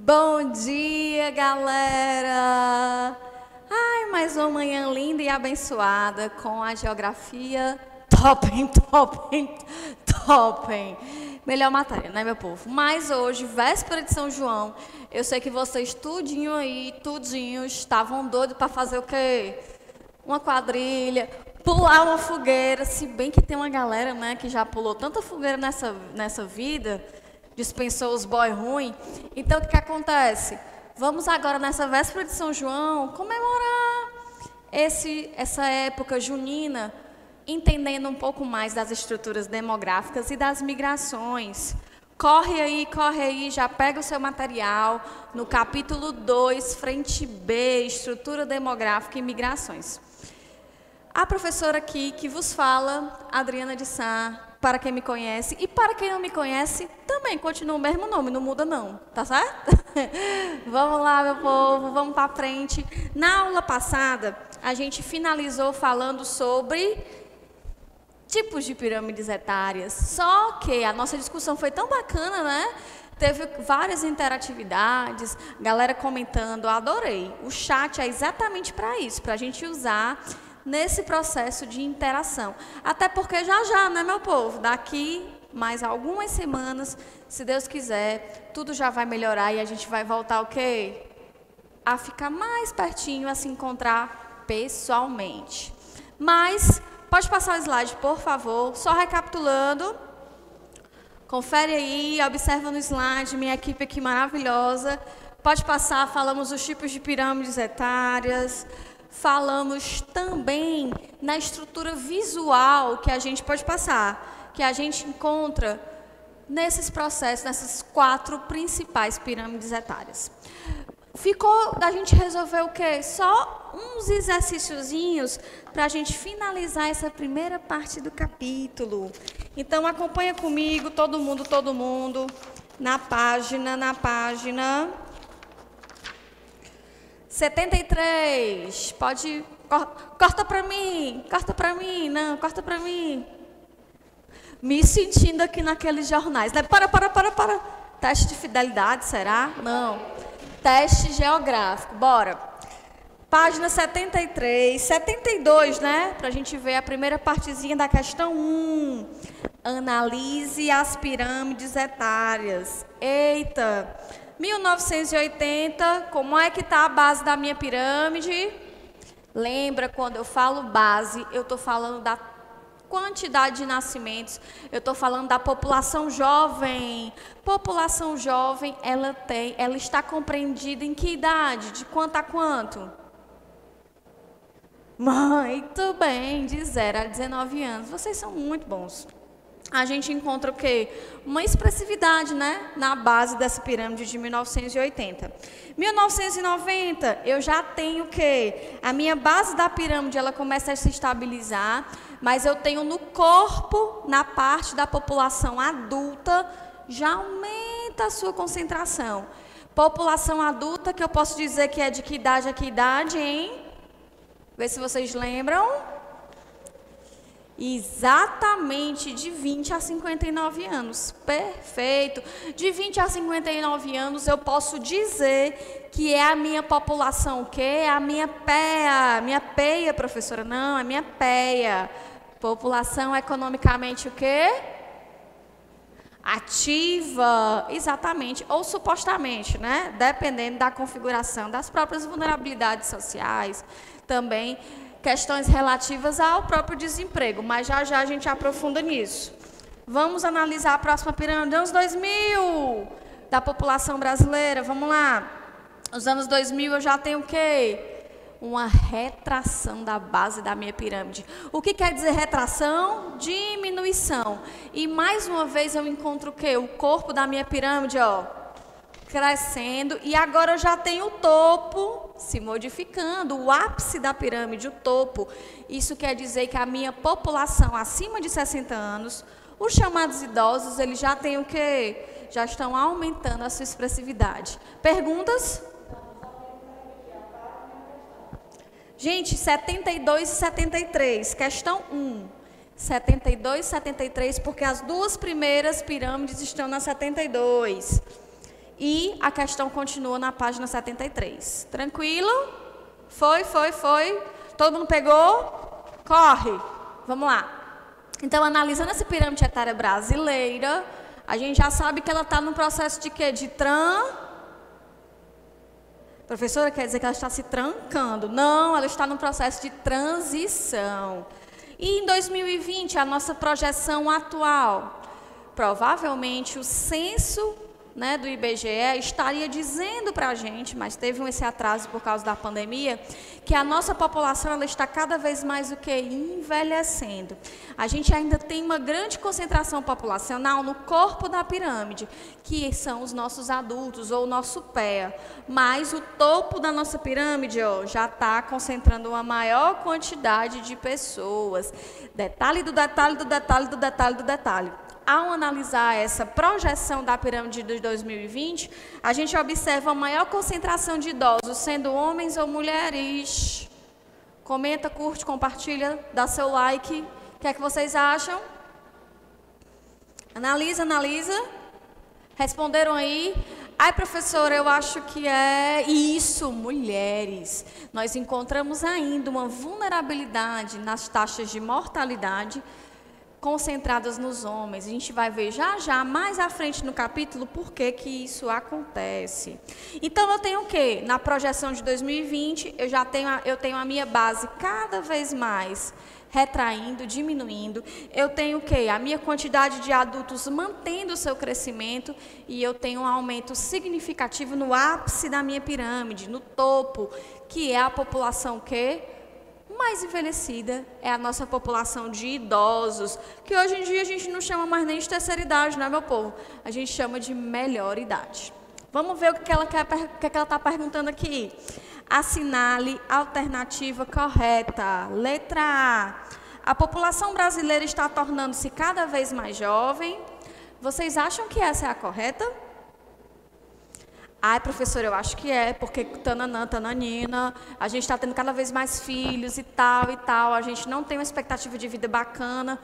Bom dia, galera! Ai, mais uma manhã linda e abençoada com a geografia topem, topem, topem. Melhor matéria, né, meu povo? Mas hoje, véspera de São João, eu sei que vocês tudinho aí, tudinho, estavam doidos para fazer o quê? Uma quadrilha, pular uma fogueira, se bem que tem uma galera, né, que já pulou tanta fogueira nessa, nessa vida, dispensou os boy ruim. Então, o que, que acontece? Vamos agora, nessa véspera de São João, comemorar esse, essa época junina, entendendo um pouco mais das estruturas demográficas e das migrações. Corre aí, corre aí, já pega o seu material no capítulo 2, frente B, estrutura demográfica e migrações. A professora aqui que vos fala, Adriana de Sá, para quem me conhece e para quem não me conhece, também continua o mesmo nome, não muda não, tá certo? vamos lá, meu povo, vamos para frente. Na aula passada, a gente finalizou falando sobre tipos de pirâmides etárias. Só que a nossa discussão foi tão bacana, né? Teve várias interatividades, galera comentando, adorei. O chat é exatamente para isso, para a gente usar nesse processo de interação. Até porque já já, né, meu povo? Daqui mais algumas semanas, se Deus quiser, tudo já vai melhorar e a gente vai voltar o quê? A ficar mais pertinho, a se encontrar pessoalmente. Mas, pode passar o slide, por favor. Só recapitulando. Confere aí, observa no slide, minha equipe aqui maravilhosa. Pode passar, falamos os tipos de pirâmides etárias, falamos também na estrutura visual que a gente pode passar, que a gente encontra nesses processos, nessas quatro principais pirâmides etárias. Ficou da gente resolver o quê? Só uns exercíciozinhos para a gente finalizar essa primeira parte do capítulo. Então acompanha comigo, todo mundo, todo mundo, na página, na página 73. Pode. Corta para mim. Corta para mim. Não, corta para mim. Me sentindo aqui naqueles jornais. Né? Para, para, para, para. Teste de fidelidade, será? Não. Teste geográfico. Bora. Página 73, 72, né? Para a gente ver a primeira partezinha da questão 1. Analise as pirâmides etárias. Eita! 1980, como é que está a base da minha pirâmide? Lembra, quando eu falo base, eu estou falando da quantidade de nascimentos, eu estou falando da população jovem. População jovem, ela tem, ela está compreendida em que idade? De quanto a quanto? Muito bem, de 0 a 19 anos. Vocês são muito bons a gente encontra o quê? Uma expressividade, né, na base dessa pirâmide de 1980. 1990, eu já tenho o quê? A minha base da pirâmide, ela começa a se estabilizar, mas eu tenho no corpo, na parte da população adulta, já aumenta a sua concentração. População adulta, que eu posso dizer que é de que idade a que idade, hein? Vê se vocês lembram. Exatamente de 20 a 59 anos. Perfeito. De 20 a 59 anos eu posso dizer que é a minha população o quê? É a minha PEA. Minha PEA, professora? Não, é minha PEA. População economicamente o quê? Ativa, exatamente, ou supostamente, né? Dependendo da configuração das próprias vulnerabilidades sociais, também questões relativas ao próprio desemprego, mas já já a gente aprofunda nisso. Vamos analisar a próxima pirâmide, anos 2000 da população brasileira. Vamos lá. Os anos 2000 eu já tenho o quê? Uma retração da base da minha pirâmide. O que quer dizer retração? Diminuição. E mais uma vez eu encontro o quê? O corpo da minha pirâmide, ó, crescendo e agora eu já tenho o topo se modificando, o ápice da pirâmide, o topo. Isso quer dizer que a minha população acima de 60 anos, os chamados idosos, eles já têm o quê? Já estão aumentando a sua expressividade. Perguntas? Gente, 72 e 73, questão 1. 72 e 73, porque as duas primeiras pirâmides estão na 72. E a questão continua na página 73. Tranquilo? Foi, foi, foi. Todo mundo pegou? Corre. Vamos lá. Então, analisando essa pirâmide etária brasileira, a gente já sabe que ela está no processo de quê? De tran... Professora, quer dizer que ela está se trancando. Não, ela está no processo de transição. E em 2020, a nossa projeção atual, provavelmente o censo né, do IBGE estaria dizendo para a gente, mas teve esse atraso por causa da pandemia, que a nossa população ela está cada vez mais o que envelhecendo. A gente ainda tem uma grande concentração populacional no corpo da pirâmide, que são os nossos adultos ou o nosso pé. Mas o topo da nossa pirâmide ó, já está concentrando uma maior quantidade de pessoas. Detalhe do detalhe do detalhe do detalhe do detalhe ao analisar essa projeção da pirâmide de 2020, a gente observa maior concentração de idosos, sendo homens ou mulheres. Comenta, curte, compartilha, dá seu like. O que é que vocês acham? Analisa, analisa. Responderam aí? Ai, professora, eu acho que é isso, mulheres. Nós encontramos ainda uma vulnerabilidade nas taxas de mortalidade concentradas nos homens. A gente vai ver já já, mais à frente no capítulo, por que, que isso acontece. Então, eu tenho o quê? Na projeção de 2020, eu já tenho a, eu tenho a minha base cada vez mais retraindo, diminuindo. Eu tenho o quê? A minha quantidade de adultos mantendo o seu crescimento e eu tenho um aumento significativo no ápice da minha pirâmide, no topo, que é a população que mais envelhecida é a nossa população de idosos, que hoje em dia a gente não chama mais nem de terceira idade, né, meu povo? A gente chama de melhor idade. Vamos ver o que ela está perguntando aqui. Assinale alternativa correta. Letra A. A população brasileira está tornando-se cada vez mais jovem. Vocês acham que essa é a correta? Ai, professor, eu acho que é, porque tananã, tananina, a gente está tendo cada vez mais filhos e tal e tal, a gente não tem uma expectativa de vida bacana.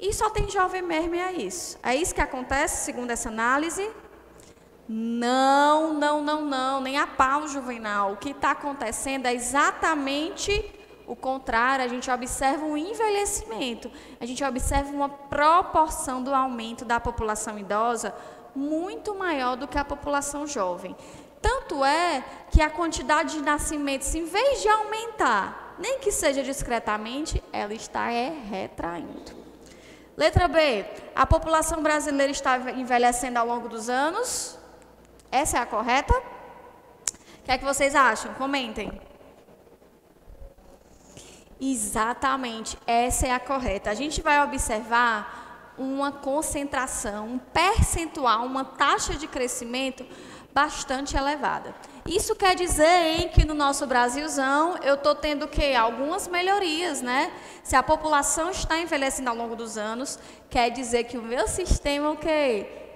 E só tem jovem mesmo e é isso. É isso que acontece, segundo essa análise? Não, não, não, não, nem a pau juvenal. O que está acontecendo é exatamente o contrário, a gente observa um envelhecimento, a gente observa uma proporção do aumento da população idosa muito maior do que a população jovem. Tanto é que a quantidade de nascimentos, em vez de aumentar, nem que seja discretamente, ela está é, retraindo. Letra B. A população brasileira está envelhecendo ao longo dos anos. Essa é a correta? O que é que vocês acham? Comentem. Exatamente, essa é a correta. A gente vai observar uma concentração, um percentual, uma taxa de crescimento bastante elevada. Isso quer dizer hein, que no nosso Brasilzão eu estou tendo que algumas melhorias, né? Se a população está envelhecendo ao longo dos anos, quer dizer que o meu sistema o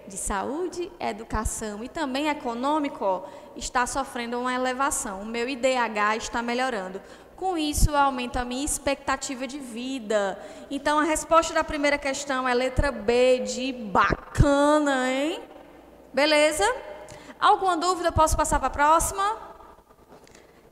de saúde, educação e também econômico está sofrendo uma elevação. O meu IDH está melhorando. Com isso, aumenta a minha expectativa de vida. Então, a resposta da primeira questão é letra B, de bacana, hein? Beleza? Alguma dúvida? Posso passar para a próxima?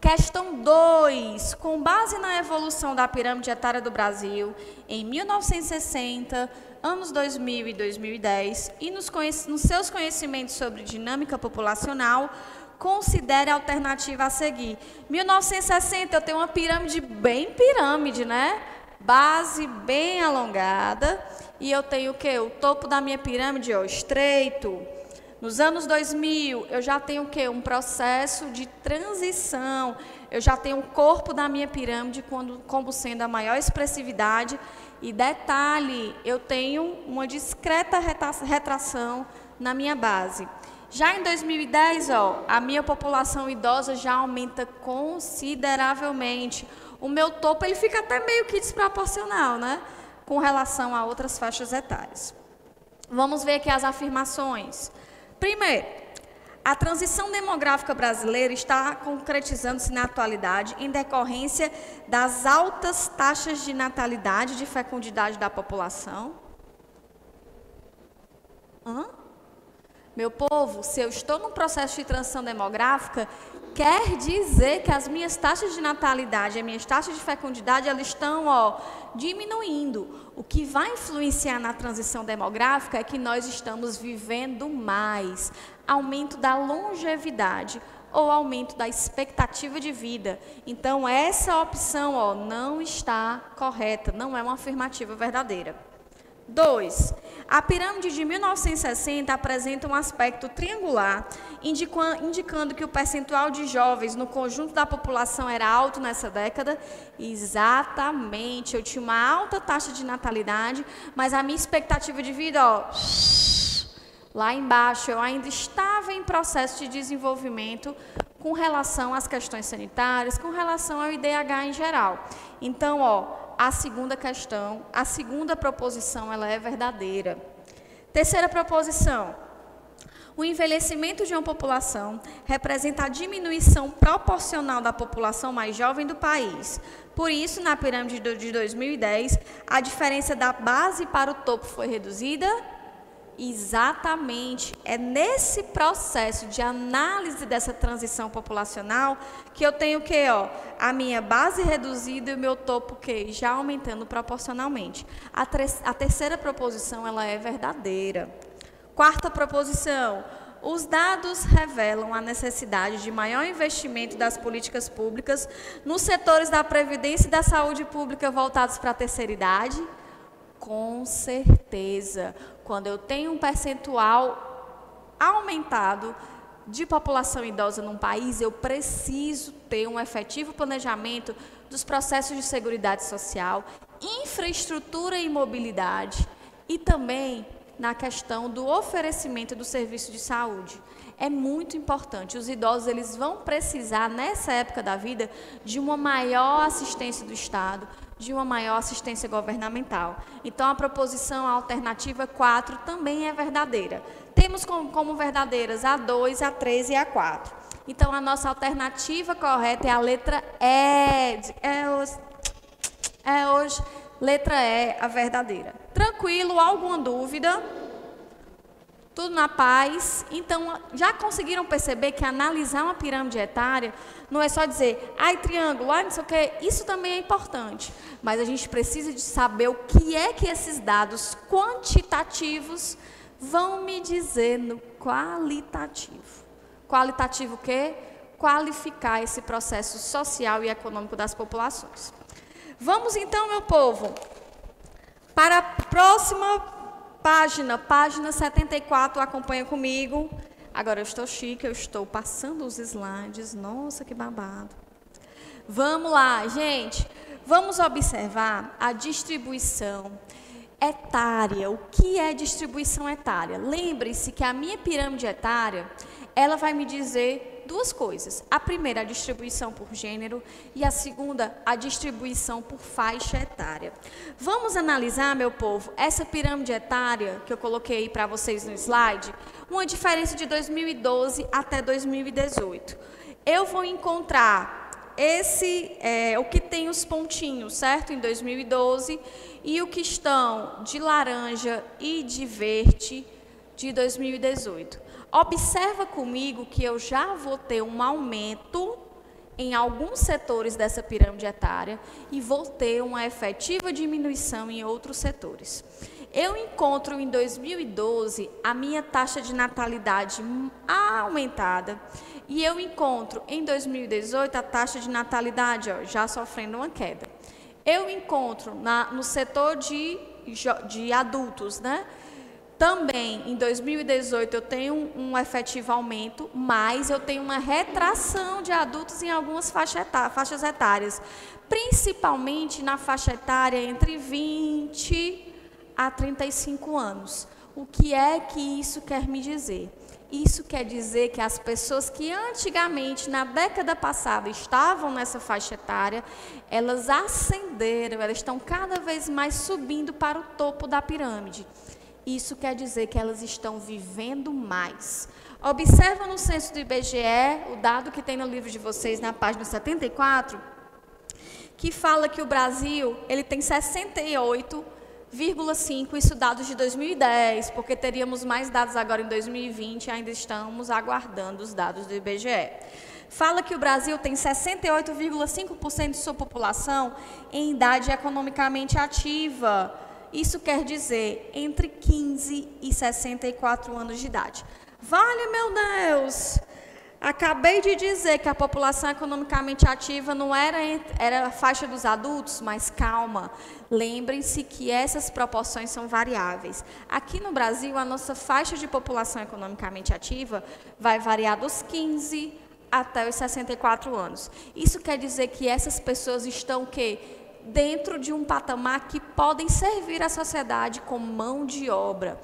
Questão 2. Com base na evolução da pirâmide etária do Brasil em 1960, anos 2000 e 2010, e nos, nos seus conhecimentos sobre dinâmica populacional, considere a alternativa a seguir. 1960 eu tenho uma pirâmide bem pirâmide, né? Base bem alongada e eu tenho o quê? O topo da minha pirâmide, ó, estreito. Nos anos 2000, eu já tenho o quê? Um processo de transição. Eu já tenho o corpo da minha pirâmide quando, como sendo a maior expressividade. E detalhe, eu tenho uma discreta retração na minha base. Já em 2010, ó, a minha população idosa já aumenta consideravelmente. O meu topo ele fica até meio que desproporcional, né? Com relação a outras faixas etárias. Vamos ver aqui as afirmações. Primeiro, a transição demográfica brasileira está concretizando-se na atualidade em decorrência das altas taxas de natalidade, de fecundidade da população. Hã? Meu povo, se eu estou num processo de transição demográfica, quer dizer que as minhas taxas de natalidade, as minhas taxas de fecundidade, elas estão ó, diminuindo. O que vai influenciar na transição demográfica é que nós estamos vivendo mais, aumento da longevidade ou aumento da expectativa de vida. Então essa opção ó, não está correta, não é uma afirmativa verdadeira. 2. A pirâmide de 1960 apresenta um aspecto triangular, indicando que o percentual de jovens no conjunto da população era alto nessa década. Exatamente, eu tinha uma alta taxa de natalidade, mas a minha expectativa de vida, ó, lá embaixo, eu ainda estava em processo de desenvolvimento com relação às questões sanitárias, com relação ao IDH em geral. Então, ó, a segunda questão, a segunda proposição, ela é verdadeira. Terceira proposição. O envelhecimento de uma população representa a diminuição proporcional da população mais jovem do país. Por isso, na pirâmide de 2010, a diferença da base para o topo foi reduzida Exatamente. É nesse processo de análise dessa transição populacional que eu tenho que, ó, a minha base reduzida e o meu topo que já aumentando proporcionalmente. A, a terceira proposição ela é verdadeira. Quarta proposição: os dados revelam a necessidade de maior investimento das políticas públicas nos setores da previdência e da saúde pública voltados para a terceira idade. Com certeza quando eu tenho um percentual aumentado de população idosa num país, eu preciso ter um efetivo planejamento dos processos de seguridade social, infraestrutura e mobilidade e também na questão do oferecimento do serviço de saúde. É muito importante. Os idosos eles vão precisar nessa época da vida de uma maior assistência do Estado, de uma maior assistência governamental. Então, a proposição alternativa 4 também é verdadeira. Temos como, verdadeiras a 2, a 3 e a 4. Então, a nossa alternativa correta é a letra E. É hoje, é hoje letra E, a verdadeira. Tranquilo? Alguma dúvida? Tudo na paz. Então, já conseguiram perceber que analisar uma pirâmide etária não é só dizer, ai, triângulo, ai, não sei o quê. Isso também é importante. Mas a gente precisa de saber o que é que esses dados quantitativos vão me dizer no qualitativo. Qualitativo o quê? Qualificar esse processo social e econômico das populações. Vamos então, meu povo, para a próxima Página, página 74, acompanha comigo. Agora eu estou chique, eu estou passando os slides. Nossa, que babado. Vamos lá, gente. Vamos observar a distribuição etária. O que é distribuição etária? Lembre-se que a minha pirâmide etária, ela vai me dizer duas coisas. A primeira, a distribuição por gênero, e a segunda, a distribuição por faixa etária. Vamos analisar, meu povo, essa pirâmide etária que eu coloquei para vocês no slide, uma diferença de 2012 até 2018. Eu vou encontrar esse, é, o que tem os pontinhos, certo? Em 2012, e o que estão de laranja e de verde de 2018. Observa comigo que eu já vou ter um aumento em alguns setores dessa pirâmide etária e vou ter uma efetiva diminuição em outros setores. Eu encontro em 2012 a minha taxa de natalidade aumentada e eu encontro em 2018 a taxa de natalidade ó, já sofrendo uma queda. Eu encontro na, no setor de, de adultos, né? Também, em 2018, eu tenho um, efetivo aumento, mas eu tenho uma retração de adultos em algumas faixas etárias, principalmente na faixa etária entre 20 a 35 anos. O que é que isso quer me dizer? Isso quer dizer que as pessoas que antigamente, na década passada, estavam nessa faixa etária, elas ascenderam, elas estão cada vez mais subindo para o topo da pirâmide. Isso quer dizer que elas estão vivendo mais. Observa no censo do IBGE, o dado que tem no livro de vocês, na página 74, que fala que o Brasil ele tem 68 5, isso dados de 2010, porque teríamos mais dados agora em 2020 e ainda estamos aguardando os dados do IBGE. Fala que o Brasil tem 68,5% de sua população em idade economicamente ativa. Isso quer dizer entre 15 e 64 anos de idade. Vale, meu Deus! Acabei de dizer que a população economicamente ativa não era, era a faixa dos adultos, mas calma. Lembrem-se que essas proporções são variáveis. Aqui no Brasil, a nossa faixa de população economicamente ativa vai variar dos 15 até os 64 anos. Isso quer dizer que essas pessoas estão que dentro de um patamar que podem servir à sociedade como mão de obra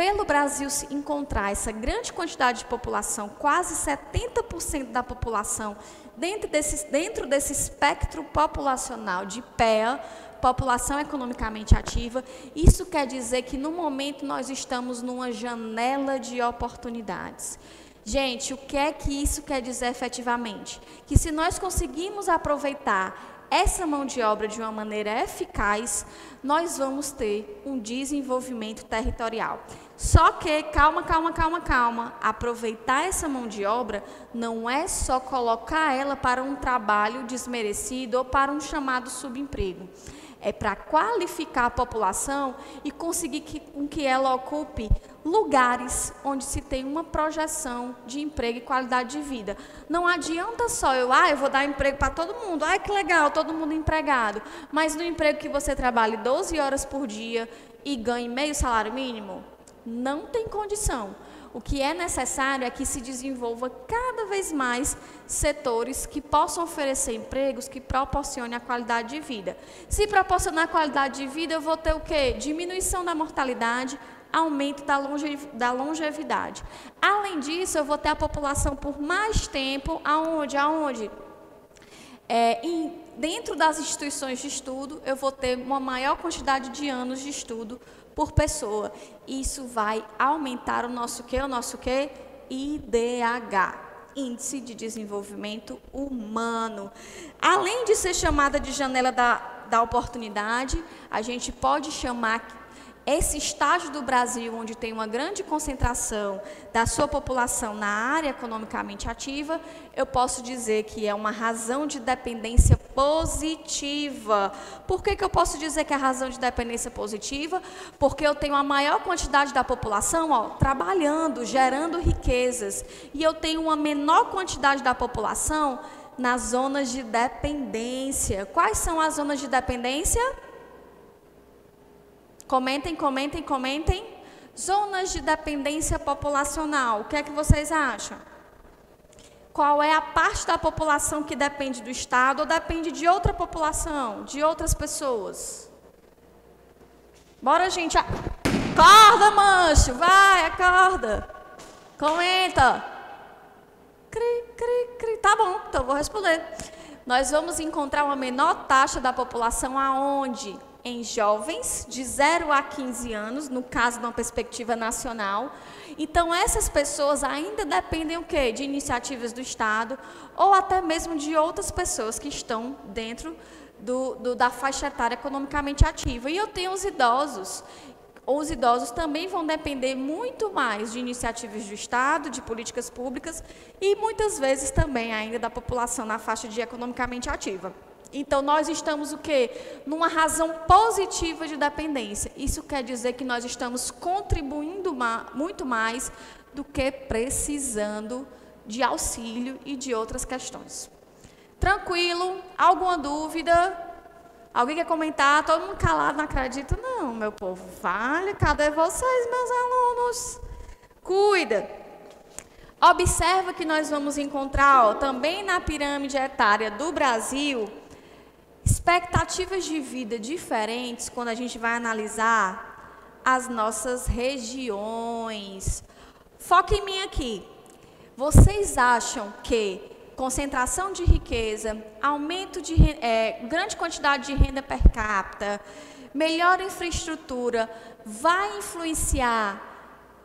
pelo Brasil se encontrar essa grande quantidade de população, quase 70% da população, dentro desse, dentro desse espectro populacional de PEA, população economicamente ativa, isso quer dizer que no momento nós estamos numa janela de oportunidades. Gente, o que é que isso quer dizer efetivamente? Que se nós conseguimos aproveitar essa mão de obra de uma maneira eficaz, nós vamos ter um desenvolvimento territorial. Só que, calma, calma, calma, calma, aproveitar essa mão de obra não é só colocar ela para um trabalho desmerecido ou para um chamado subemprego. É para qualificar a população e conseguir que, com que ela ocupe lugares onde se tem uma projeção de emprego e qualidade de vida. Não adianta só eu, ah, eu vou dar emprego para todo mundo, ah, que legal, todo mundo empregado. Mas no emprego que você trabalhe 12 horas por dia e ganhe meio salário mínimo, não tem condição. O que é necessário é que se desenvolva cada vez mais setores que possam oferecer empregos que proporcionem a qualidade de vida. Se proporcionar qualidade de vida, eu vou ter o quê? Diminuição da mortalidade, aumento da, longe, da longevidade. Além disso, eu vou ter a população por mais tempo, aonde? Aonde? É, em, dentro das instituições de estudo, eu vou ter uma maior quantidade de anos de estudo por pessoa. Isso vai aumentar o nosso quê? O nosso quê? IDH, Índice de Desenvolvimento Humano. Além de ser chamada de janela da, da oportunidade, a gente pode chamar esse estágio do Brasil, onde tem uma grande concentração da sua população na área economicamente ativa, eu posso dizer que é uma razão de dependência positiva. Por que, que eu posso dizer que é razão de dependência positiva? Porque eu tenho a maior quantidade da população ó, trabalhando, gerando riquezas, e eu tenho uma menor quantidade da população nas zonas de dependência. Quais são as zonas de dependência? Comentem, comentem, comentem. Zonas de dependência populacional. O que é que vocês acham? Qual é a parte da população que depende do Estado ou depende de outra população, de outras pessoas? Bora, gente. Acorda, mancho. Vai, acorda. Comenta. Cri, cri, cri. Tá bom, então vou responder. Nós vamos encontrar uma menor taxa da população aonde? Em jovens de 0 a 15 anos, no caso de uma perspectiva nacional. Então essas pessoas ainda dependem o quê? De iniciativas do Estado ou até mesmo de outras pessoas que estão dentro do, do, da faixa etária economicamente ativa. E eu tenho os idosos. Os idosos também vão depender muito mais de iniciativas do Estado, de políticas públicas e muitas vezes também ainda da população na faixa de economicamente ativa. Então, nós estamos o quê? Numa razão positiva de dependência. Isso quer dizer que nós estamos contribuindo muito mais do que precisando de auxílio e de outras questões. Tranquilo? Alguma dúvida? Alguém quer comentar? Todo mundo calado, não acredito. Não, meu povo. Vale, cadê vocês, meus alunos? Cuida. Observa que nós vamos encontrar ó, também na pirâmide etária do Brasil expectativas de vida diferentes quando a gente vai analisar as nossas regiões. Foca em mim aqui. Vocês acham que concentração de riqueza, aumento de é, grande quantidade de renda per capita, melhor infraestrutura, vai influenciar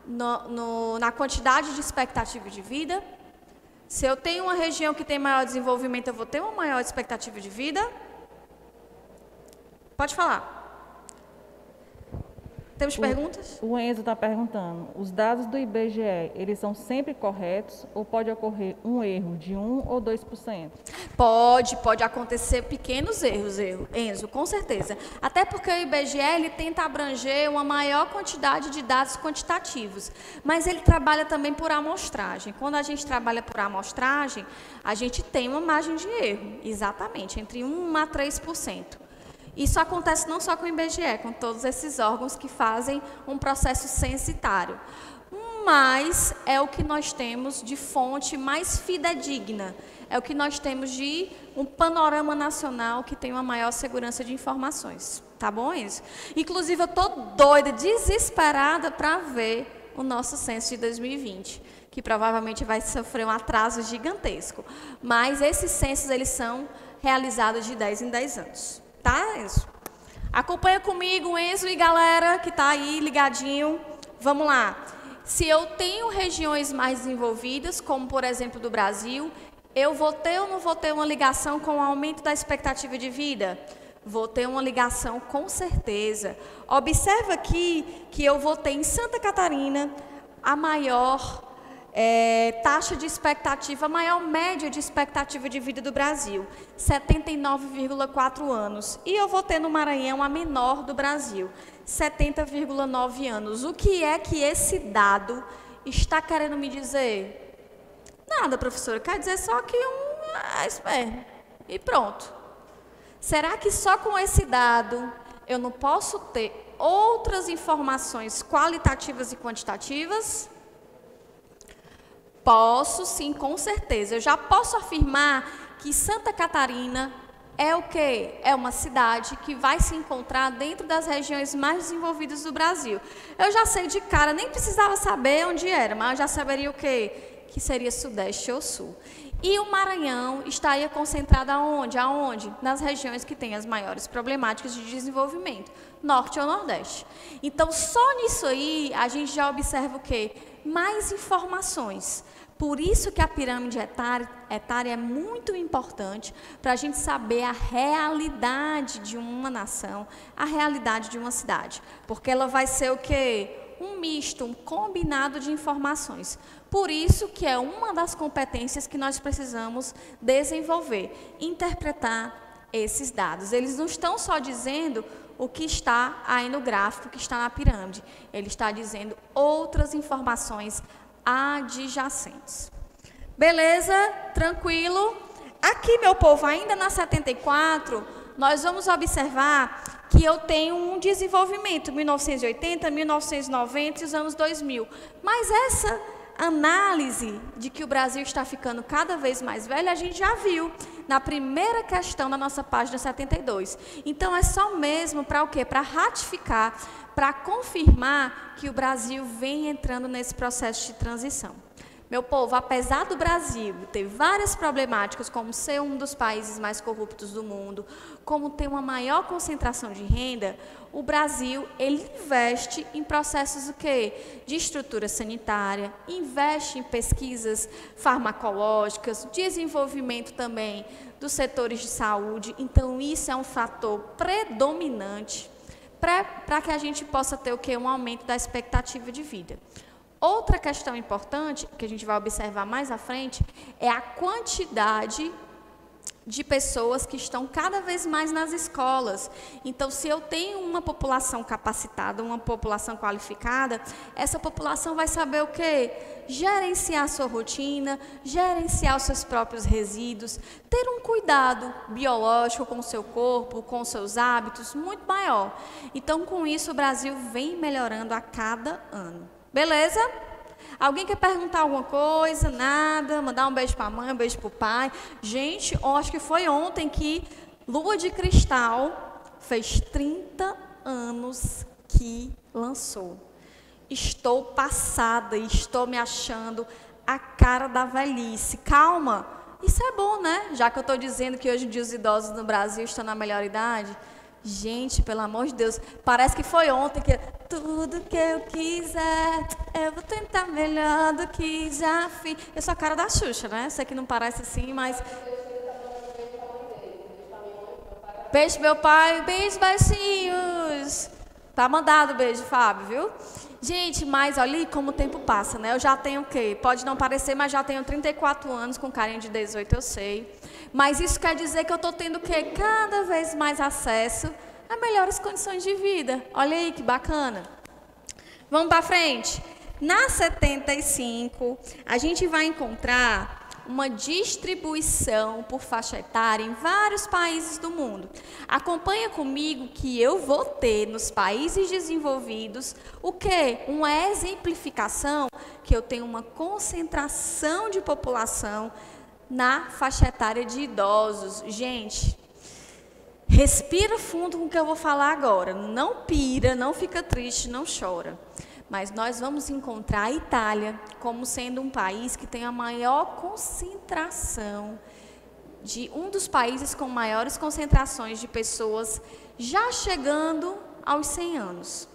no, no, na quantidade de expectativa de vida? Se eu tenho uma região que tem maior desenvolvimento, eu vou ter uma maior expectativa de vida? Pode falar. Temos perguntas? O Enzo está perguntando, os dados do IBGE, eles são sempre corretos ou pode ocorrer um erro de 1 ou 2%? Pode, pode acontecer pequenos erros, erro, Enzo, com certeza. Até porque o IBGE ele tenta abranger uma maior quantidade de dados quantitativos, mas ele trabalha também por amostragem. Quando a gente trabalha por amostragem, a gente tem uma margem de erro, exatamente, entre 1 a 3%. Isso acontece não só com o IBGE, com todos esses órgãos que fazem um processo censitário. Mas é o que nós temos de fonte mais fidedigna, é o que nós temos de um panorama nacional que tem uma maior segurança de informações. Tá bom isso? Inclusive, eu estou doida, desesperada para ver o nosso censo de 2020, que provavelmente vai sofrer um atraso gigantesco. Mas esses censos, eles são realizados de 10 em 10 anos tá, Enzo? Acompanha comigo, Enzo e galera que está aí ligadinho. Vamos lá. Se eu tenho regiões mais desenvolvidas, como por exemplo do Brasil, eu vou ter ou não vou ter uma ligação com o aumento da expectativa de vida? Vou ter uma ligação com certeza. Observa aqui que eu vou ter em Santa Catarina a maior é, taxa de expectativa, a maior média de expectativa de vida do Brasil, 79,4 anos. E eu vou ter no Maranhão a menor do Brasil, 70,9 anos. O que é que esse dado está querendo me dizer? Nada, professora, quer dizer só que um iceberg. E pronto. Será que só com esse dado eu não posso ter outras informações qualitativas e quantitativas? Posso sim, com certeza. Eu já posso afirmar que Santa Catarina é o que? É uma cidade que vai se encontrar dentro das regiões mais desenvolvidas do Brasil. Eu já sei de cara, nem precisava saber onde era, mas eu já saberia o que? Que seria Sudeste ou Sul. E o Maranhão estaria concentrado aonde? Aonde? Nas regiões que têm as maiores problemáticas de desenvolvimento, Norte ou Nordeste. Então, só nisso aí, a gente já observa o que? Mais informações por isso que a pirâmide etária, etária é muito importante para a gente saber a realidade de uma nação, a realidade de uma cidade. Porque ela vai ser o quê? Um misto, um combinado de informações. Por isso que é uma das competências que nós precisamos desenvolver, interpretar esses dados. Eles não estão só dizendo o que está aí no gráfico, que está na pirâmide. Ele está dizendo outras informações adjacentes. Beleza? Tranquilo? Aqui, meu povo, ainda na 74, nós vamos observar que eu tenho um desenvolvimento 1980, 1990 e os anos 2000. Mas essa análise de que o Brasil está ficando cada vez mais velho, a gente já viu na primeira questão da nossa página 72. Então é só mesmo para o quê? Para ratificar, para confirmar que o Brasil vem entrando nesse processo de transição. Meu povo, apesar do Brasil ter várias problemáticas, como ser um dos países mais corruptos do mundo, como ter uma maior concentração de renda, o Brasil ele investe em processos o quê? de estrutura sanitária, investe em pesquisas farmacológicas, desenvolvimento também dos setores de saúde. Então isso é um fator predominante para que a gente possa ter o quê? um aumento da expectativa de vida. Outra questão importante, que a gente vai observar mais à frente, é a quantidade de pessoas que estão cada vez mais nas escolas. Então, se eu tenho uma população capacitada, uma população qualificada, essa população vai saber o quê? Gerenciar a sua rotina, gerenciar os seus próprios resíduos, ter um cuidado biológico com o seu corpo, com os seus hábitos muito maior. Então, com isso, o Brasil vem melhorando a cada ano. Beleza? Alguém quer perguntar alguma coisa? Nada? Mandar um beijo para a mãe, um beijo para o pai? Gente, acho que foi ontem que Lua de Cristal fez 30 anos que lançou. Estou passada, estou me achando a cara da velhice. Calma, isso é bom, né? Já que eu estou dizendo que hoje em dia os idosos no Brasil estão na melhor idade. Gente, pelo amor de Deus, parece que foi ontem que tudo que eu quiser, eu vou tentar melhor do que já fiz. Eu sou a cara da Xuxa, né? Sei que não parece assim, mas. Beijo, meu pai, beijos baixinhos. Tá mandado beijo, Fábio, viu? Gente, mas olha como o tempo passa, né? Eu já tenho o quê? Pode não parecer, mas já tenho 34 anos, com carinho de 18 eu sei. Mas isso quer dizer que eu estou tendo o quê? Cada vez mais acesso a melhores condições de vida. Olha aí que bacana. Vamos para frente. Na 75, a gente vai encontrar uma distribuição por faixa etária em vários países do mundo. Acompanha comigo que eu vou ter nos países desenvolvidos o que? Uma exemplificação que eu tenho uma concentração de população na faixa etária de idosos. Gente, respira fundo com o que eu vou falar agora. Não pira, não fica triste, não chora mas nós vamos encontrar a Itália como sendo um país que tem a maior concentração de um dos países com maiores concentrações de pessoas já chegando aos 100 anos.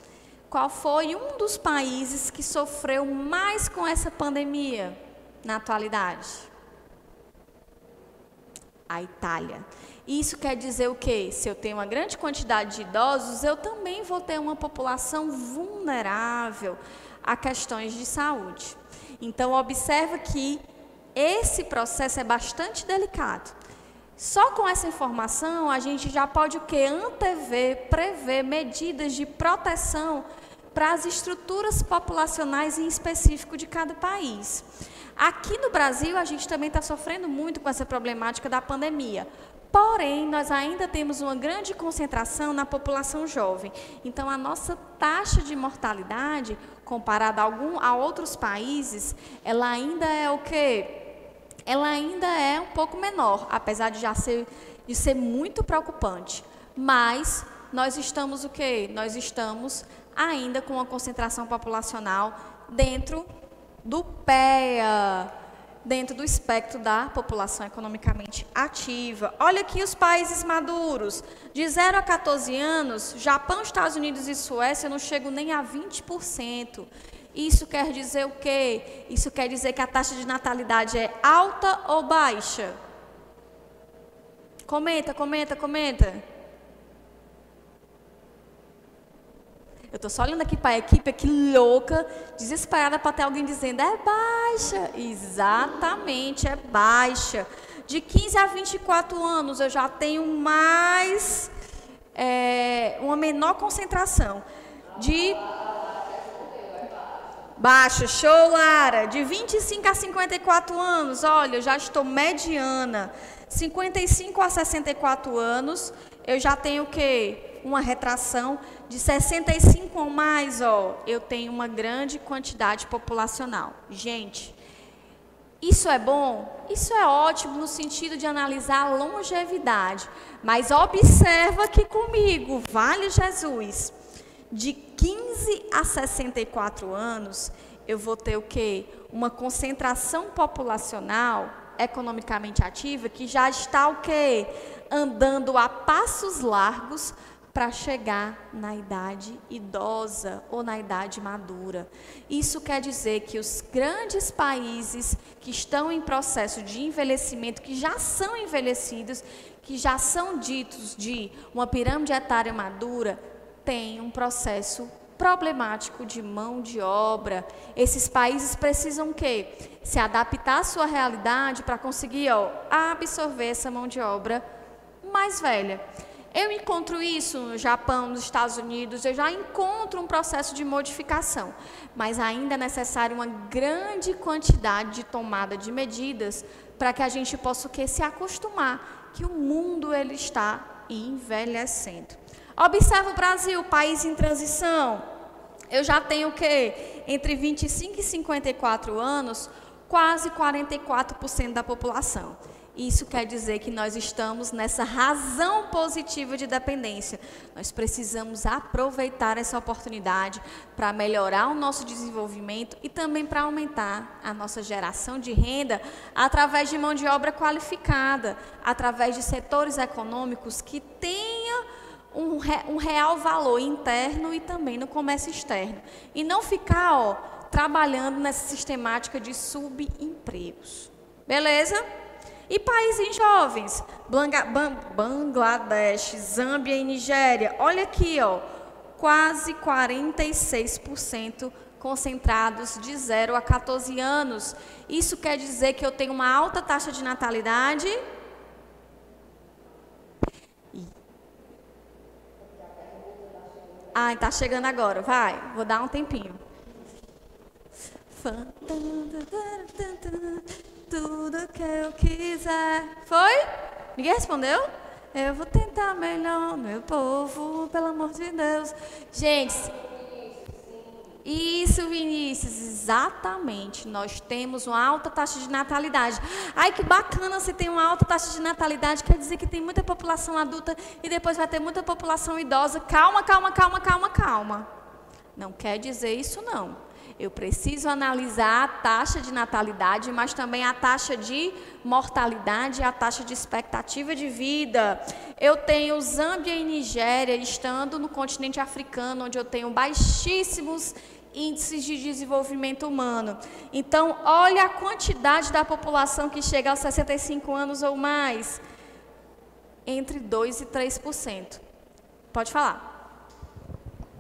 Qual foi um dos países que sofreu mais com essa pandemia na atualidade? A Itália. Isso quer dizer o quê? Se eu tenho uma grande quantidade de idosos, eu também vou ter uma população vulnerável a questões de saúde. Então, observa que esse processo é bastante delicado. Só com essa informação, a gente já pode o quê? Antever, prever medidas de proteção para as estruturas populacionais em específico de cada país. Aqui no Brasil, a gente também está sofrendo muito com essa problemática da pandemia. Porém, nós ainda temos uma grande concentração na população jovem. Então, a nossa taxa de mortalidade, comparada a, algum, a outros países, ela ainda é o quê? Ela ainda é um pouco menor, apesar de já ser, de ser muito preocupante. Mas nós estamos o quê? Nós estamos ainda com uma concentração populacional dentro do PEA, dentro do espectro da população economicamente ativa. Olha aqui os países maduros. De 0 a 14 anos, Japão, Estados Unidos e Suécia não chegam nem a 20%. Isso quer dizer o quê? Isso quer dizer que a taxa de natalidade é alta ou baixa? Comenta, comenta, comenta. Eu estou só olhando aqui para a equipe, aqui louca, desesperada para ter alguém dizendo, é baixa. Exatamente, é baixa. De 15 a 24 anos eu já tenho mais, é, uma menor concentração. De Baixa, show, Lara. De 25 a 54 anos, olha, eu já estou mediana. 55 a 64 anos, eu já tenho o quê? Uma retração de 65 ou mais, ó, eu tenho uma grande quantidade populacional. Gente, isso é bom? Isso é ótimo no sentido de analisar a longevidade. Mas observa que comigo, vale Jesus, de 15 a 64 anos, eu vou ter o quê? Uma concentração populacional economicamente ativa que já está o quê? Andando a passos largos para chegar na idade idosa ou na idade madura. Isso quer dizer que os grandes países que estão em processo de envelhecimento, que já são envelhecidos, que já são ditos de uma pirâmide etária madura, têm um processo problemático de mão de obra. Esses países precisam o quê? Se adaptar à sua realidade para conseguir ó, absorver essa mão de obra mais velha. Eu encontro isso no Japão, nos Estados Unidos, eu já encontro um processo de modificação, mas ainda é necessário uma grande quantidade de tomada de medidas para que a gente possa que, se acostumar que o mundo ele está envelhecendo. Observa o Brasil, país em transição. Eu já tenho o quê? Entre 25 e 54 anos, quase 44% da população. Isso quer dizer que nós estamos nessa razão positiva de dependência. Nós precisamos aproveitar essa oportunidade para melhorar o nosso desenvolvimento e também para aumentar a nossa geração de renda através de mão de obra qualificada, através de setores econômicos que tenham um, um real valor interno e também no comércio externo. E não ficar ó, trabalhando nessa sistemática de subempregos. Beleza? E países jovens, Bangladesh, Zâmbia e Nigéria. Olha aqui, ó. quase 46% concentrados de 0 a 14 anos. Isso quer dizer que eu tenho uma alta taxa de natalidade? Ah, está chegando agora. Vai, vou dar um tempinho. Tudo que eu quiser. Foi? Ninguém respondeu? Eu vou tentar melhor, meu povo, pelo amor de Deus. Gente, isso, Vinícius, exatamente. Nós temos uma alta taxa de natalidade. Ai, que bacana se tem uma alta taxa de natalidade, quer dizer que tem muita população adulta e depois vai ter muita população idosa. Calma, calma, calma, calma, calma. Não quer dizer isso, não. Eu preciso analisar a taxa de natalidade, mas também a taxa de mortalidade a taxa de expectativa de vida. Eu tenho Zâmbia e Nigéria estando no continente africano, onde eu tenho baixíssimos índices de desenvolvimento humano. Então, olha a quantidade da população que chega aos 65 anos ou mais. Entre 2 e 3%. Pode falar.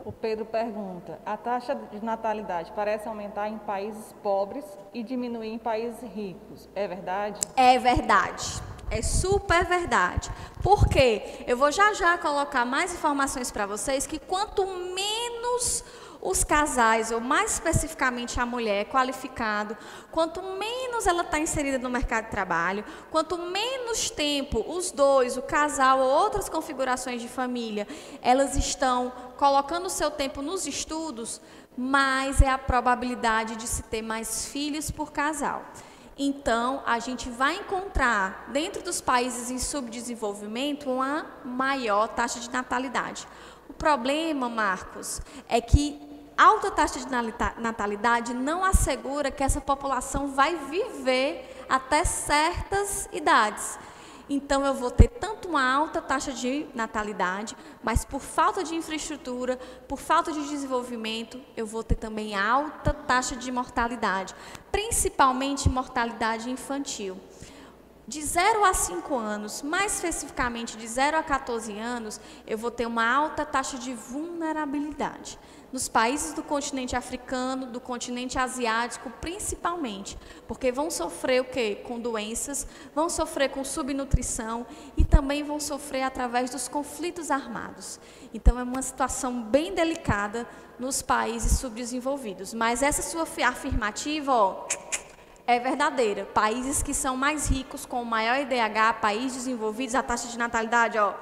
O Pedro pergunta: a taxa de natalidade parece aumentar em países pobres e diminuir em países ricos. É verdade? É verdade. É super verdade. Por quê? Eu vou já já colocar mais informações para vocês que quanto menos os casais, ou mais especificamente a mulher qualificado, quanto menos ela está inserida no mercado de trabalho, quanto menos tempo os dois, o casal ou outras configurações de família, elas estão colocando o seu tempo nos estudos, mais é a probabilidade de se ter mais filhos por casal. Então, a gente vai encontrar, dentro dos países em subdesenvolvimento, uma maior taxa de natalidade. O problema, Marcos, é que alta taxa de natalidade não assegura que essa população vai viver até certas idades. Então, eu vou ter tanto uma alta taxa de natalidade, mas por falta de infraestrutura, por falta de desenvolvimento, eu vou ter também alta taxa de mortalidade, principalmente mortalidade infantil. De 0 a 5 anos, mais especificamente de 0 a 14 anos, eu vou ter uma alta taxa de vulnerabilidade nos países do continente africano, do continente asiático, principalmente, porque vão sofrer o quê? Com doenças, vão sofrer com subnutrição e também vão sofrer através dos conflitos armados. Então é uma situação bem delicada nos países subdesenvolvidos. Mas essa sua afirmativa, ó, é verdadeira. Países que são mais ricos, com maior IDH, países desenvolvidos, a taxa de natalidade, ó,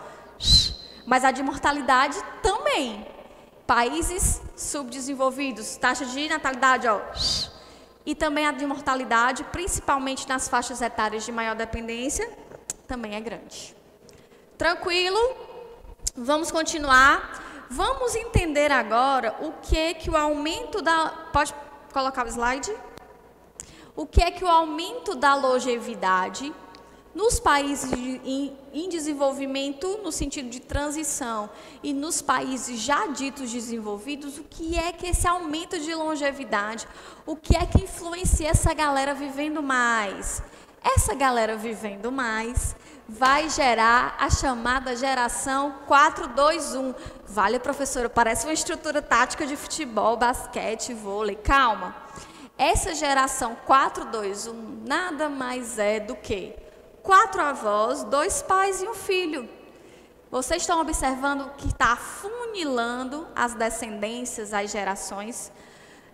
mas a de mortalidade também países subdesenvolvidos, taxa de natalidade, ó, e também a de mortalidade, principalmente nas faixas etárias de maior dependência, também é grande. Tranquilo? Vamos continuar. Vamos entender agora o que é que o aumento da pode colocar o slide? O que é que o aumento da longevidade nos países em, em, desenvolvimento, no sentido de transição, e nos países já ditos desenvolvidos, o que é que esse aumento de longevidade, o que é que influencia essa galera vivendo mais? Essa galera vivendo mais vai gerar a chamada geração 421. Vale, professora, parece uma estrutura tática de futebol, basquete, vôlei. Calma. Essa geração 421 nada mais é do que quatro avós, dois pais e um filho. Vocês estão observando que está funilando as descendências, as gerações.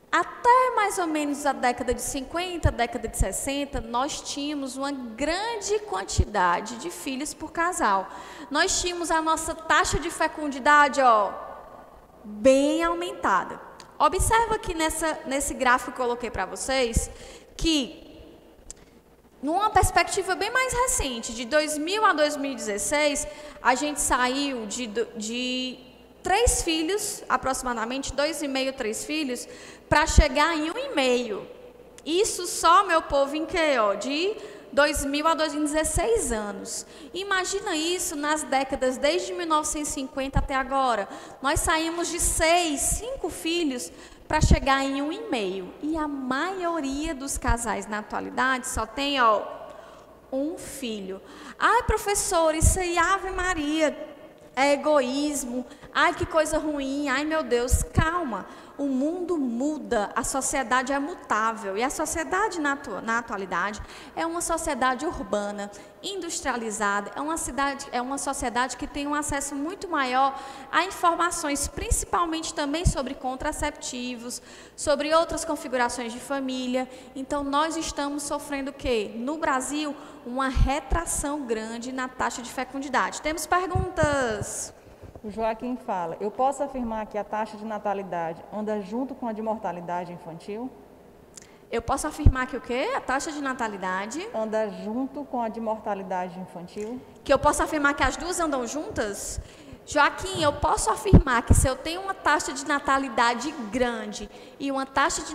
Até mais ou menos a década de 50, década de 60, nós tínhamos uma grande quantidade de filhos por casal. Nós tínhamos a nossa taxa de fecundidade, ó, bem aumentada. Observa aqui nessa, nesse gráfico que eu coloquei para vocês que numa perspectiva bem mais recente, de 2000 a 2016, a gente saiu de, de três filhos, aproximadamente dois e meio, três filhos, para chegar em um e meio. Isso só, meu povo, em que? Ó, de 2000 a 2016 anos. Imagina isso nas décadas desde 1950 até agora. Nós saímos de seis, cinco filhos para chegar em um e meio. E a maioria dos casais na atualidade só tem ó, um filho. Ai, professor, isso aí, Ave Maria. é egoísmo, ai que coisa ruim, ai meu Deus, calma. O mundo muda, a sociedade é mutável e a sociedade na, na atualidade é uma sociedade urbana, industrializada, é uma, cidade, é uma sociedade que tem um acesso muito maior a informações, principalmente também sobre contraceptivos, sobre outras configurações de família. Então nós estamos sofrendo o quê? No Brasil, uma retração grande na taxa de fecundidade. Temos perguntas? O Joaquim fala: Eu posso afirmar que a taxa de natalidade anda junto com a de mortalidade infantil? Eu posso afirmar que o quê? A taxa de natalidade anda junto com a de mortalidade infantil? Que eu posso afirmar que as duas andam juntas? Joaquim, eu posso afirmar que se eu tenho uma taxa de natalidade grande e uma taxa de,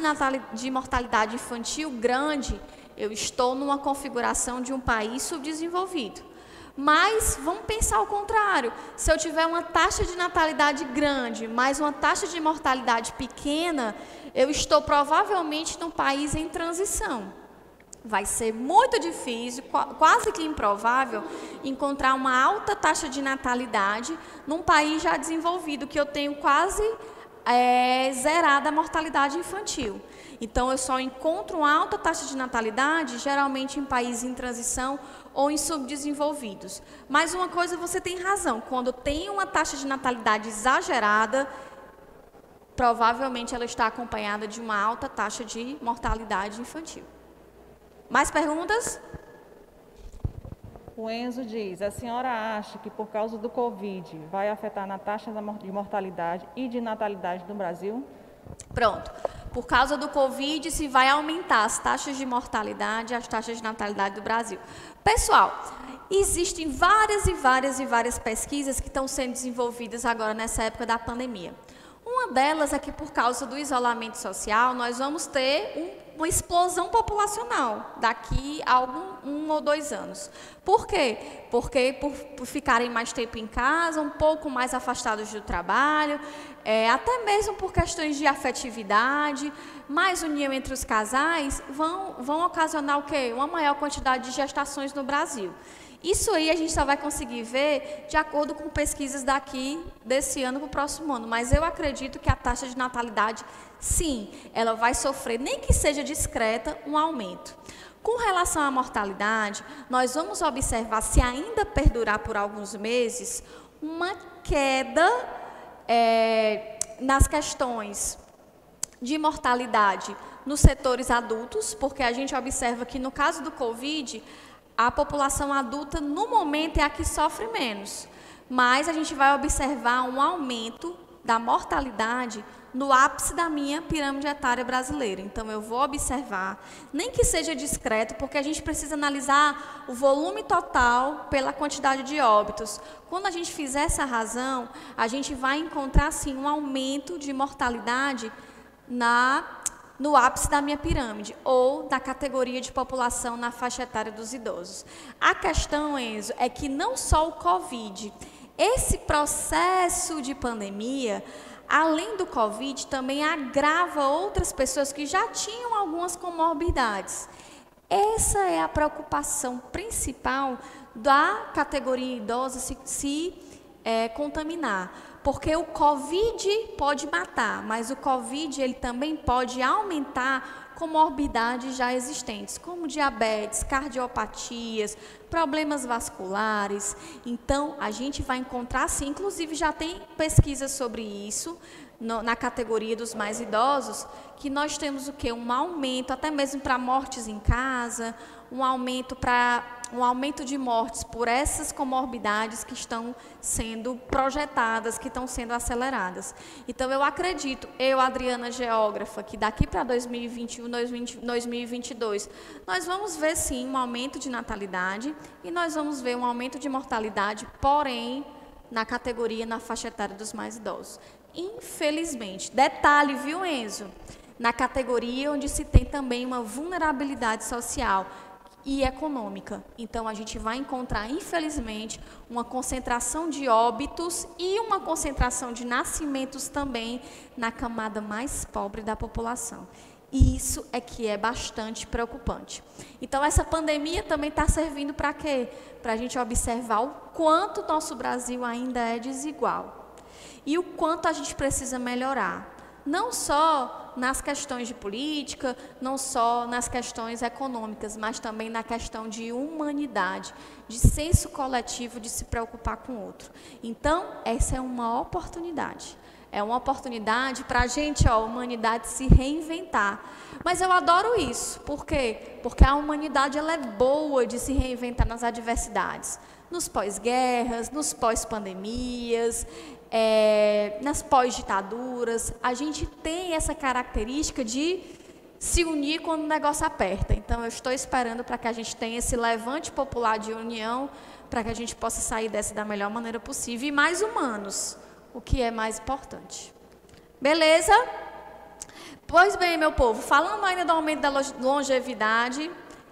de mortalidade infantil grande, eu estou numa configuração de um país subdesenvolvido. Mas vamos pensar o contrário. Se eu tiver uma taxa de natalidade grande, mas uma taxa de mortalidade pequena, eu estou provavelmente num país em transição. Vai ser muito difícil, quase que improvável, encontrar uma alta taxa de natalidade num país já desenvolvido, que eu tenho quase é, zerada a mortalidade infantil. Então, eu só encontro uma alta taxa de natalidade, geralmente em países em transição ou em subdesenvolvidos. Mas uma coisa você tem razão, quando tem uma taxa de natalidade exagerada, provavelmente ela está acompanhada de uma alta taxa de mortalidade infantil. Mais perguntas? O Enzo diz: a senhora acha que por causa do Covid vai afetar na taxa de mortalidade e de natalidade no Brasil? Pronto. Por causa do Covid, se vai aumentar as taxas de mortalidade e as taxas de natalidade do Brasil. Pessoal, existem várias e várias e várias pesquisas que estão sendo desenvolvidas agora nessa época da pandemia. Uma delas é que por causa do isolamento social, nós vamos ter um uma explosão populacional daqui a algum um ou dois anos. Por quê? Porque por, por ficarem mais tempo em casa, um pouco mais afastados do trabalho, é, até mesmo por questões de afetividade, mais união entre os casais, vão, vão ocasionar o quê? Uma maior quantidade de gestações no Brasil. Isso aí a gente só vai conseguir ver de acordo com pesquisas daqui desse ano para o próximo ano. Mas eu acredito que a taxa de natalidade, sim, ela vai sofrer, nem que seja discreta, um aumento. Com relação à mortalidade, nós vamos observar, se ainda perdurar por alguns meses, uma queda é, nas questões de mortalidade nos setores adultos, porque a gente observa que no caso do Covid, a população adulta, no momento, é a que sofre menos. Mas a gente vai observar um aumento da mortalidade no ápice da minha pirâmide etária brasileira. Então, eu vou observar, nem que seja discreto, porque a gente precisa analisar o volume total pela quantidade de óbitos. Quando a gente fizer essa razão, a gente vai encontrar, sim, um aumento de mortalidade na no ápice da minha pirâmide ou da categoria de população na faixa etária dos idosos. A questão, Enzo, é que não só o Covid, esse processo de pandemia, além do Covid, também agrava outras pessoas que já tinham algumas comorbidades. Essa é a preocupação principal da categoria idosa se, se é, contaminar porque o Covid pode matar, mas o Covid ele também pode aumentar comorbidades já existentes, como diabetes, cardiopatias, problemas vasculares. Então, a gente vai encontrar sim, inclusive já tem pesquisas sobre isso no, na categoria dos mais idosos, que nós temos o que? Um aumento, até mesmo para mortes em casa, um aumento para um aumento de mortes por essas comorbidades que estão sendo projetadas, que estão sendo aceleradas. Então eu acredito, eu, Adriana geógrafa, que daqui para 2021, 2022, nós vamos ver sim um aumento de natalidade e nós vamos ver um aumento de mortalidade, porém na categoria na faixa etária dos mais idosos. Infelizmente. Detalhe, viu, Enzo? Na categoria onde se tem também uma vulnerabilidade social e econômica. Então, a gente vai encontrar, infelizmente, uma concentração de óbitos e uma concentração de nascimentos também na camada mais pobre da população. E isso é que é bastante preocupante. Então, essa pandemia também está servindo para quê? Para a gente observar o quanto nosso Brasil ainda é desigual e o quanto a gente precisa melhorar. Não só nas questões de política, não só nas questões econômicas, mas também na questão de humanidade, de senso coletivo de se preocupar com o outro. Então, essa é uma oportunidade. É uma oportunidade para a gente, ó, a humanidade, se reinventar. Mas eu adoro isso. Por quê? Porque a humanidade ela é boa de se reinventar nas adversidades. Nos pós-guerras, nos pós-pandemias, é, nas pós-ditaduras. A gente tem essa característica de se unir quando o negócio aperta. Então, eu estou esperando para que a gente tenha esse levante popular de união, para que a gente possa sair dessa da melhor maneira possível e mais humanos o que é mais importante. Beleza? Pois bem, meu povo, falando ainda do aumento da longevidade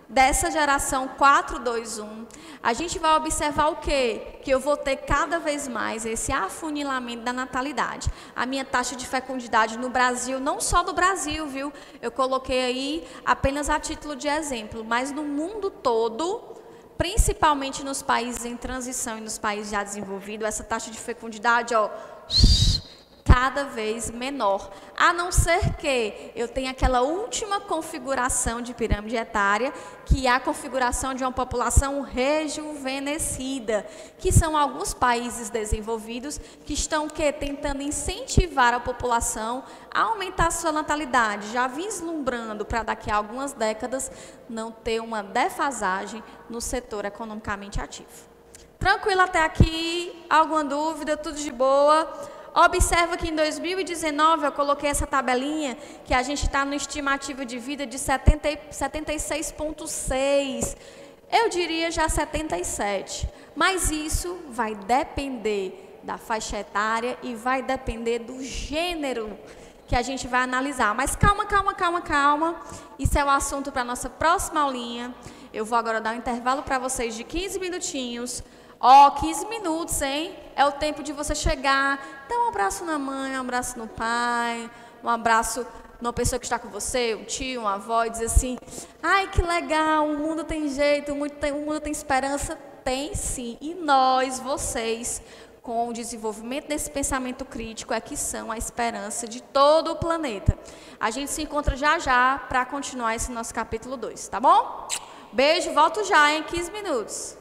dessa geração 421, a gente vai observar o quê? Que eu vou ter cada vez mais esse afunilamento da natalidade. A minha taxa de fecundidade no Brasil, não só no Brasil, viu? Eu coloquei aí apenas a título de exemplo, mas no mundo todo, principalmente nos países em transição e nos países já desenvolvidos, essa taxa de fecundidade, ó, cada vez menor. A não ser que eu tenha aquela última configuração de pirâmide etária, que é a configuração de uma população rejuvenescida, que são alguns países desenvolvidos que estão que, tentando incentivar a população a aumentar a sua natalidade, já vislumbrando para daqui a algumas décadas não ter uma defasagem no setor economicamente ativo. Tranquilo até aqui? Alguma dúvida? Tudo de boa? Observa que em 2019 eu coloquei essa tabelinha que a gente está no estimativo de vida de 76,6. Eu diria já 77. Mas isso vai depender da faixa etária e vai depender do gênero que a gente vai analisar. Mas calma, calma, calma, calma. Isso é o assunto para a nossa próxima aulinha. Eu vou agora dar um intervalo para vocês de 15 minutinhos Ó, oh, 15 minutos, hein? É o tempo de você chegar, dar um abraço na mãe, um abraço no pai, um abraço numa pessoa que está com você, um tio, uma avó, e dizer assim: ai, que legal, o mundo tem jeito, o mundo tem, esperança. Tem sim. E nós, vocês, com o desenvolvimento desse pensamento crítico, é que são a esperança de todo o planeta. A gente se encontra já já para continuar esse nosso capítulo 2, tá bom? Beijo, volto já em 15 minutos.